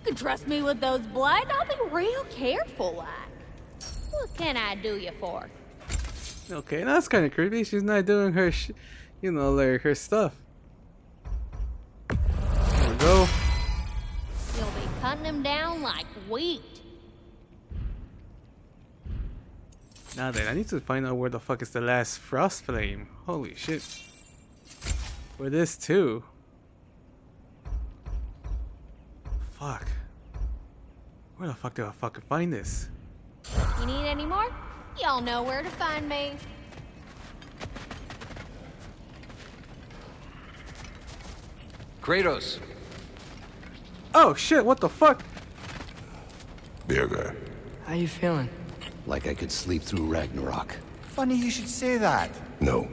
can trust me with those blades. I'll be real careful like. What can I do you for? Okay, that's kind of creepy. She's not doing her, sh you know, like her stuff. There we go. You'll be cutting them down like wheat. Now then, I need to find out where the fuck is the last frost flame. Holy shit. For this too. Fuck. Where the fuck do I fucking find this? You need any more? Y'all know where to find me. Kratos, Oh shit, what the fuck? Birger, How you feeling? Like I could sleep through Ragnarok. Funny you should say that. no.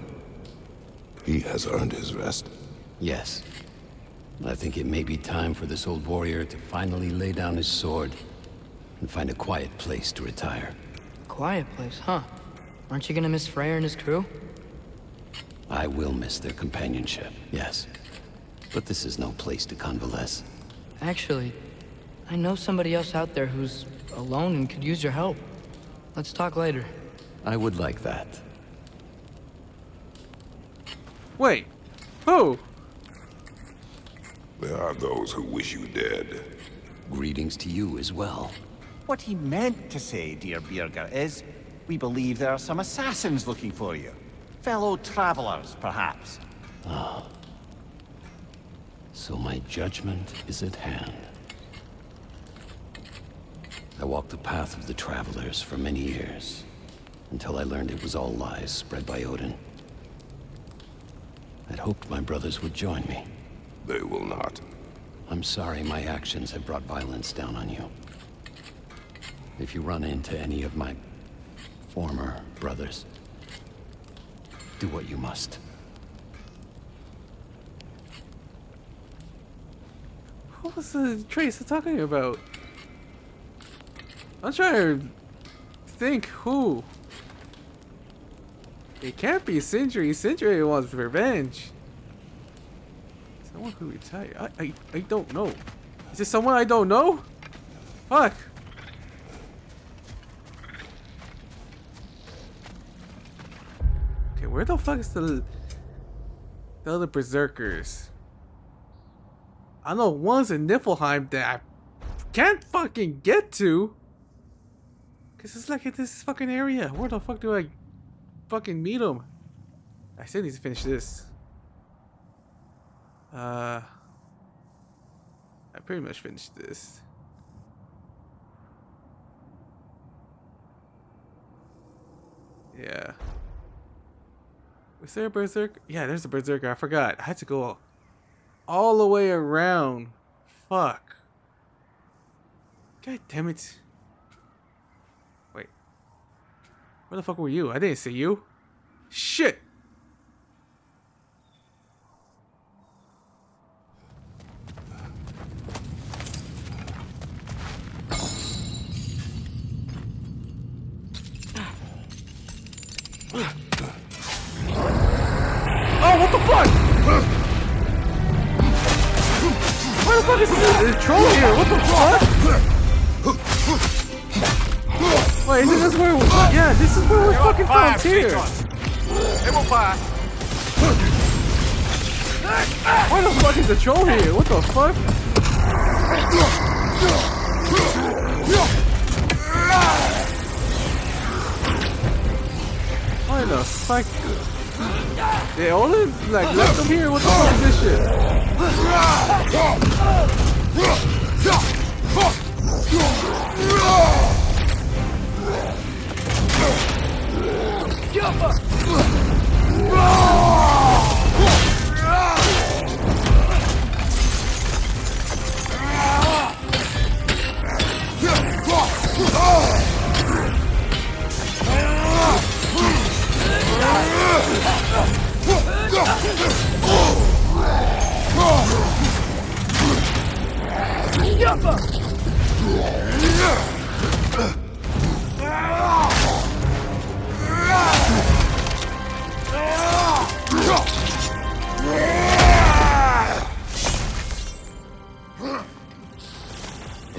He has earned his rest. Yes. I think it may be time for this old warrior to finally lay down his sword and find a quiet place to retire. Quiet place, huh? Aren't you gonna miss Freyr and his crew? I will miss their companionship, yes. But this is no place to convalesce. Actually, I know somebody else out there who's alone and could use your help. Let's talk later. I would like that. Wait. Who? There are those who wish you dead. Greetings to you as well. What he meant to say, dear Birger, is we believe there are some assassins looking for you. Fellow travelers, perhaps. Ah. So my judgment is at hand. I walked the path of the travelers for many years, until I learned it was all lies spread by Odin. I'd hoped my brothers would join me. They will not. I'm sorry my actions have brought violence down on you. If you run into any of my former brothers, do what you must. What was the Trace talking about? I'm trying to think who. It can't be Sindri. Sindri wants revenge. Someone who retired. I, I, I don't know. Is this someone I don't know? Fuck. Okay, where the fuck is the the other berserkers? I know one's in Niflheim that I can't fucking get to. Cause it's like in this fucking area. Where the fuck do I fucking meet him? I still need to finish this. Uh, I pretty much finished this. Yeah. Was there a berserker? Yeah, there's a berserker. I forgot. I had to go all the way around. Fuck. God damn it. Wait. Where the fuck were you? I didn't see you. Shit. Why the fuck is the troll here? What the fuck? Why the fuck? They only like left him here? What the fuck is this shit? Jump!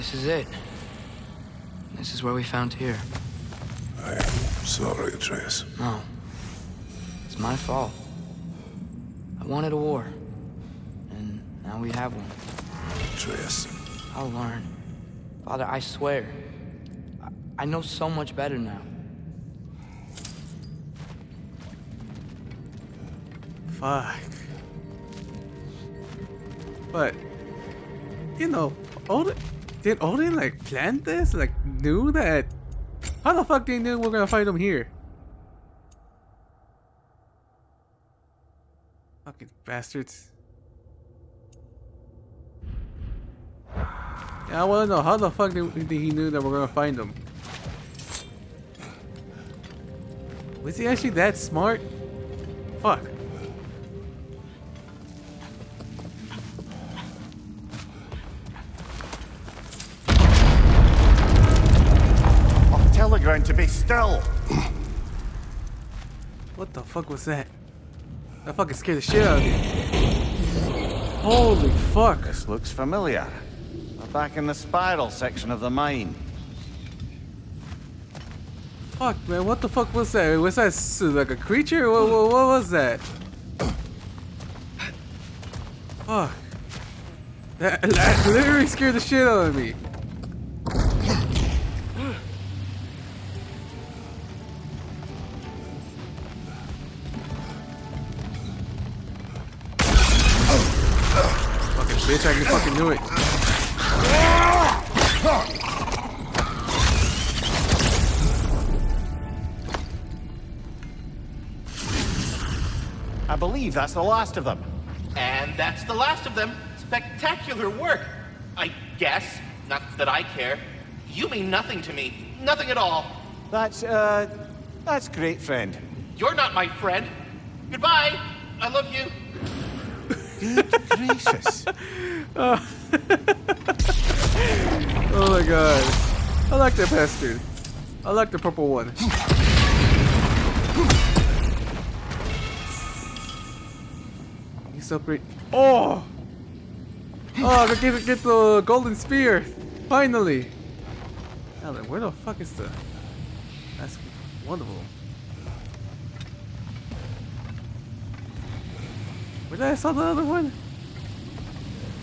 This is it. This is where we found here. I am sorry, Atreus. No. It's my fault. I wanted a war. And now we have one. Atreus. I'll learn. Father, I swear. I, I know so much better now. Fuck. But, you know, Odin, did Odin like plan this? Like knew that? How the fuck they knew we're gonna find him here? Fucking bastards. Yeah, I wanna know how the fuck did, he knew that we're gonna find him? Was he actually that smart? Fuck. I'll tell the ground to be still. What the fuck was that? That fucking scared the shit out of me. Holy fuck. This looks familiar. We're back in the spiral section of the mine. Fuck, man. What the fuck was that? Was that like a creature? What, what, what was that? Fuck. That, that literally scared the shit out of me. Bitch, I can fucking do it. I believe that's the last of them. And that's the last of them. Spectacular work. I guess. Not that I care. You mean nothing to me. Nothing at all. That's, uh, that's great, friend. You're not my friend. Goodbye. I love you. Good gracious. Oh my god. I like that bastard. I like the purple one. He's great. Oh! Oh, I get, get the golden spear! Finally! Then, where the fuck is the... That's wonderful. I saw the other one?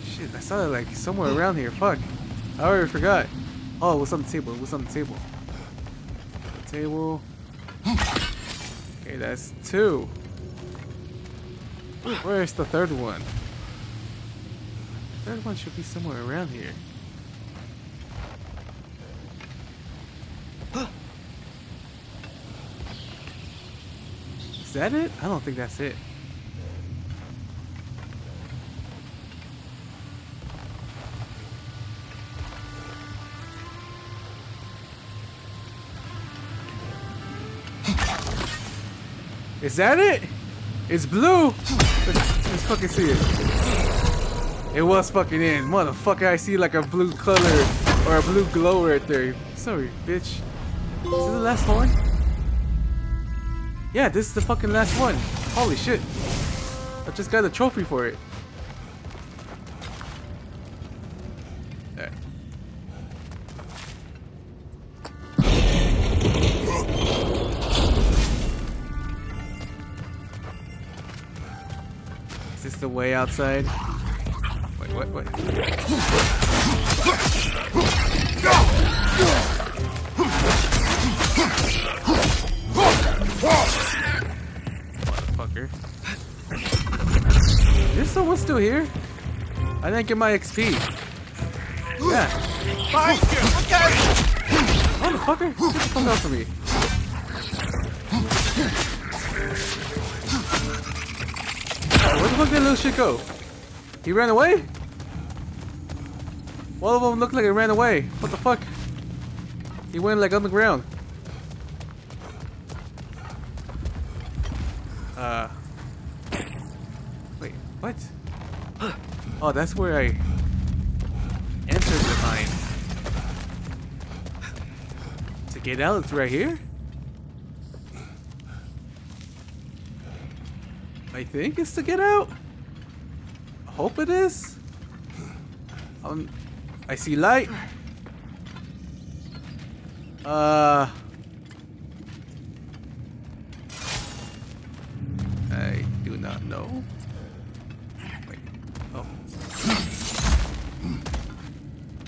Shit, I saw it like somewhere around here. Fuck. I already forgot. Oh, what's on the table? What's on the table? Table. Okay, that's two. Where's the third one? The third one should be somewhere around here. Is that it? I don't think that's it. Is that it? It's blue. Let's, let's fucking see it. It was fucking in. Motherfucker, I see like a blue color or a blue glow right there. Sorry, bitch. Is this the last one? Yeah, this is the fucking last one. Holy shit. I just got a trophy for it. Way outside? Wait, what, what? Motherfucker. Is someone still here? I didn't get my XP. Yeah. Behind you! Out! Motherfucker! Get the fuck out from me. Where the fuck did that little shit go? He ran away? One of them looked like he ran away. What the fuck? He went like on the ground. Uh. Wait, what? Oh, that's where I entered the mine. To get out, it's right here? I think it's to get out. I hope it is. Um, I see light. Uh. I do not know. Wait. Oh.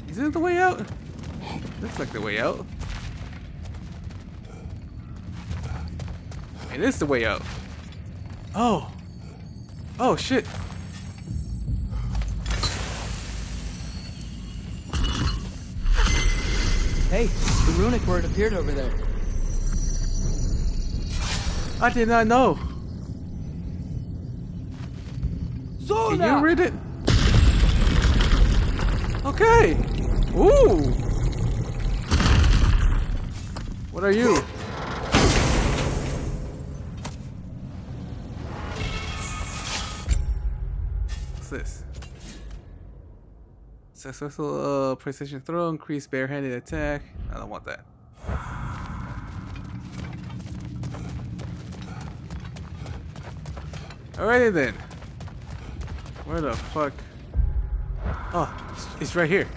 Is it the way out? Looks like the way out. It is the way out. Oh. Oh shit. Hey, the runic word appeared over there. I did not know. Can you read it? Okay. Ooh. What are you? What's this? Successful uh, precision throw, increased barehanded attack. I don't want that. Alrighty then. Where the fuck? Oh, it's, it's right here.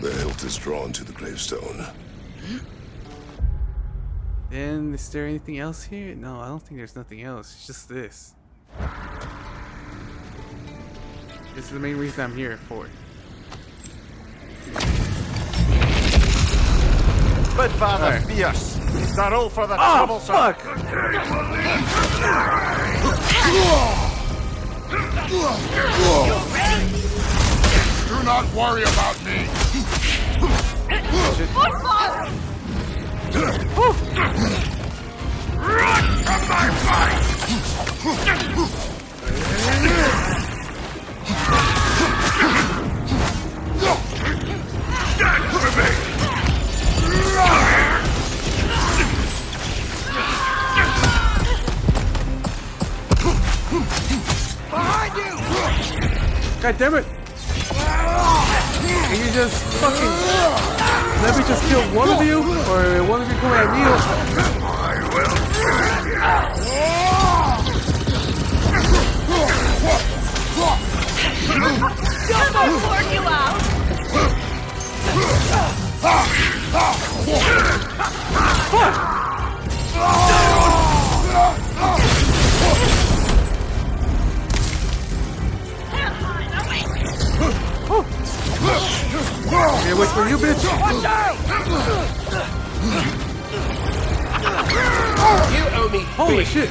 The hilt is drawn to the gravestone. Then is there anything else here? No, I don't think there's nothing else. It's just this. This is the main reason I'm here for. But Father Alright. Fierce, is that all for the Oh, trouble, sir? fuck! Do not worry about me. God damn it! Can you just fucking let me just kill one of you, or one of you come at me? Okay, wait for you, bitch. You owe me Holy shit!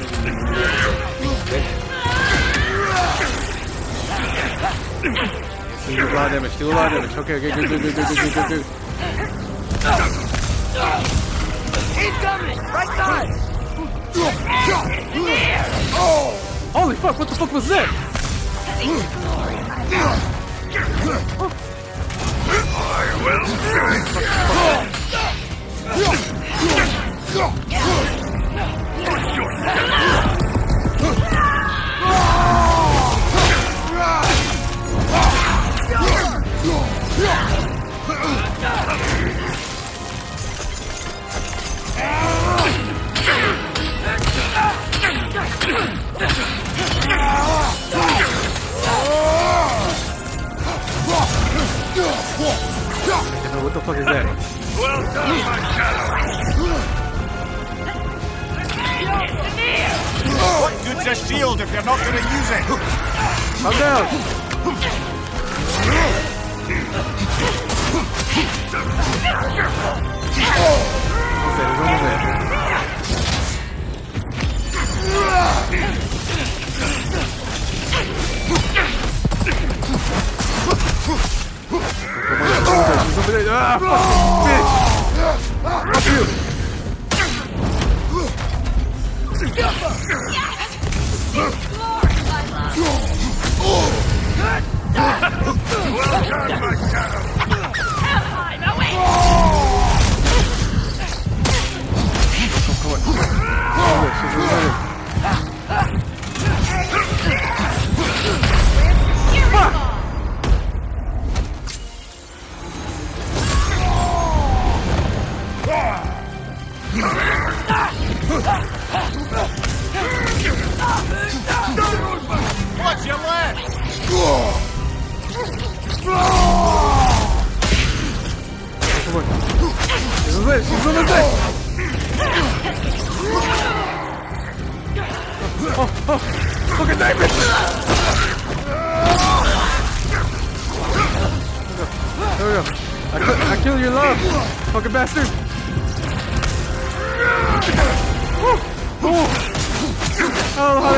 Do a lot of damage. Do a lot of damage. Okay, okay, good, good, good, good, good, good, good, good. Holy fuck! What the fuck was that? Well,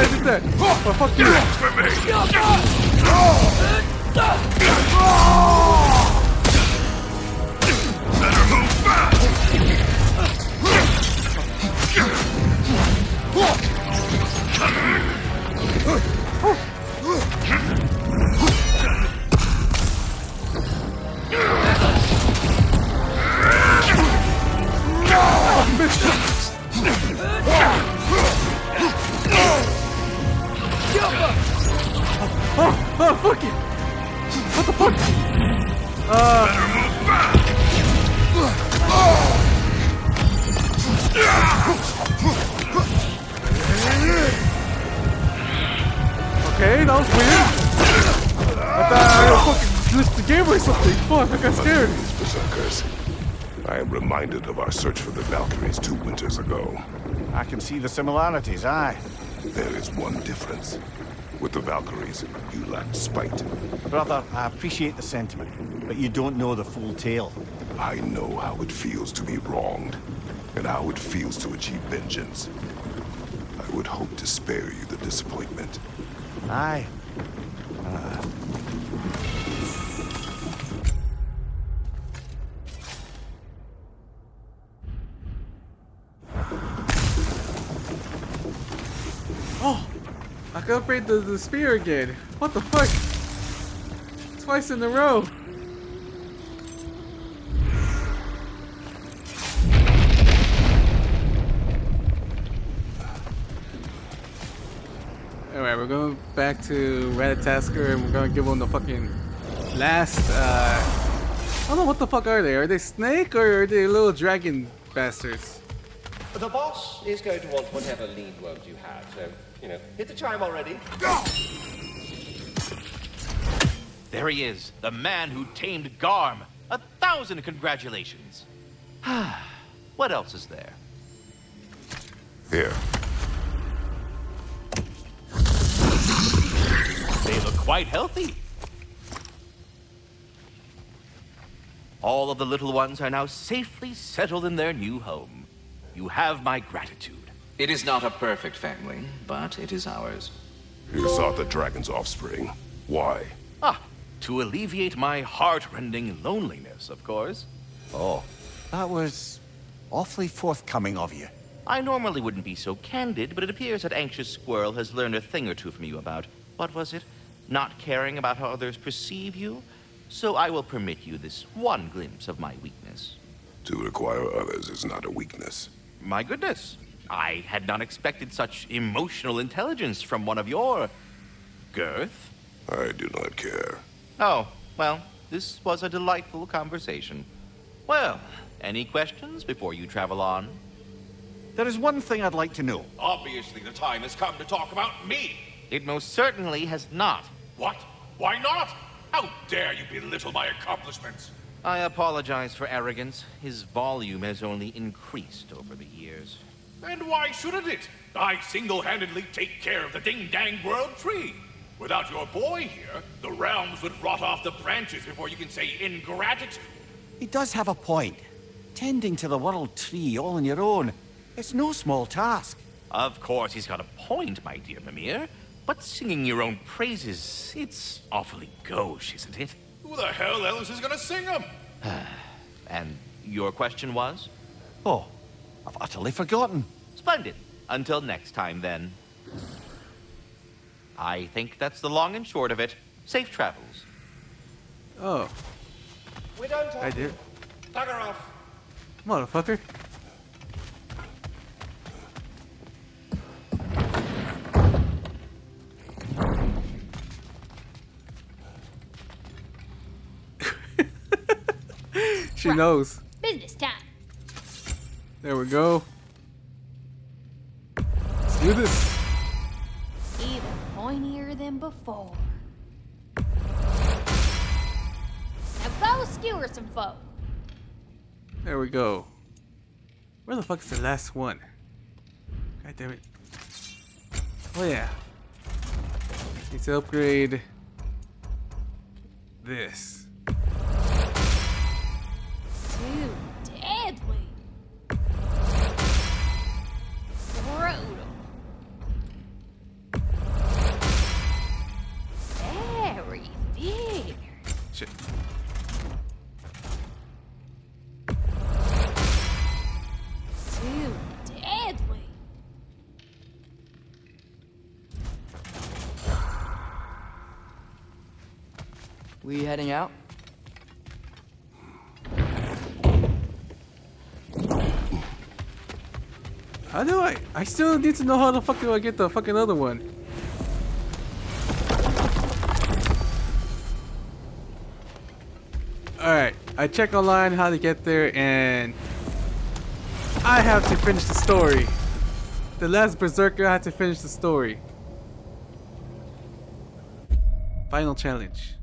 I don't know how I did that. But fuck you. Oh, oh, fuck it! What the fuck? Uh. Okay, that was weird. I thought I fucking glitched the game or something. Fuck, I got scared. These berserkers. I am reminded of our search for the Valkyries two winters ago. I can see the similarities, aye. There is one difference. With the Valkyries, you lack spite. Brother, I appreciate the sentiment, but you don't know the full tale. I know how it feels to be wronged, and how it feels to achieve vengeance. I would hope to spare you the disappointment. Aye. Oh, upgrade the, the spear again. What the fuck? Twice in a row. Alright, we're going back to Ratatoskr and we're gonna give him the fucking last, uh... I don't know what the fuck are they? Are they snake or are they little dragon bastards? The boss is going to want whatever lindwyrms you have, so, you know, hit the chime already. There he is, the man who tamed Garm. A thousand congratulations. Ah, what else is there? Here, They look quite healthy. All of the little ones are now safely settled in their new home. You have my gratitude. It is not a perfect family, but it is ours. you sought the dragon's offspring. Why? Ah, to alleviate my heartrending loneliness, of course. Oh, that was awfully forthcoming of you. I normally wouldn't be so candid, but it appears that Anxious Squirrel has learned a thing or two from you about, what was it? Not caring about how others perceive you? So I will permit you this one glimpse of my weakness. To require others is not a weakness. My goodness, I had not expected such emotional intelligence from one of your. girth. I do not care. Oh, well, this was a delightful conversation. Well, any questions before you travel on? There is one thing I'd like to know. Obviously, the time has come to talk about me. It most certainly has not. What? Why not? How dare you belittle my accomplishments? I apologize for arrogance. His volume has only increased over the years. And why shouldn't it? I single-handedly take care of the ding-dang world tree. Without your boy here, the realms would rot off the branches before you can say ingratitude. He does have a point. Tending to the world tree all on your own, it's no small task. Of course, he's got a point, my dear Mimir. But singing your own praises, it's awfully gauche, isn't it? Who the hell else is gonna sing them? And your question was? Oh, I've utterly forgotten. Splendid. Until next time, then. I think that's the long and short of it. Safe travels. Oh, We don't I did. Bugger off. Motherfucker. She knows. Business time. There we go. Let's do this. Even pointier than before. Now go skewer some folk. There we go. Where the fuck is the last one? God damn it. Oh yeah. Need to upgrade this. Too deadly. Brutal. Very fierce. Shit. Too deadly. We heading out? How do I? I still need to know how the fuck do I get the fucking other one. Alright, I check online how to get there and I have to finish the story. The last Berserker had to finish the story. Final challenge.